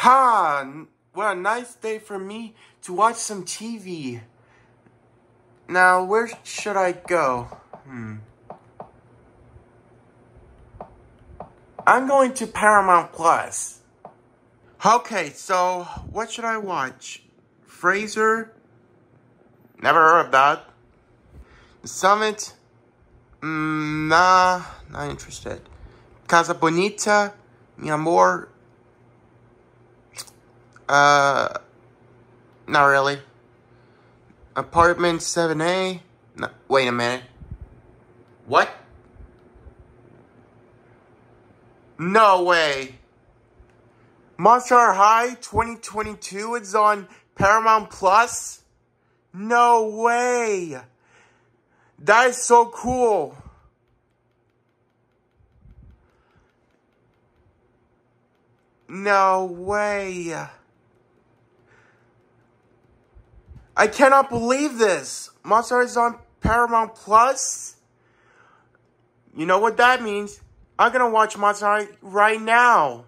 Ha! What a nice day for me to watch some TV. Now, where should I go? Hmm. I'm going to Paramount Plus. Okay, so what should I watch? Frasier? Never heard of that. The Summit? Mm, nah, not interested. Casa Bonita? Mi Amor? Uh, not really. Apartment 7A? No, wait a minute. What? No way. Monster High 2022 is on Paramount Plus? No way. That is so cool. No way. I cannot believe this. Monster is on Paramount Plus? You know what that means? I'm gonna watch Monster right now.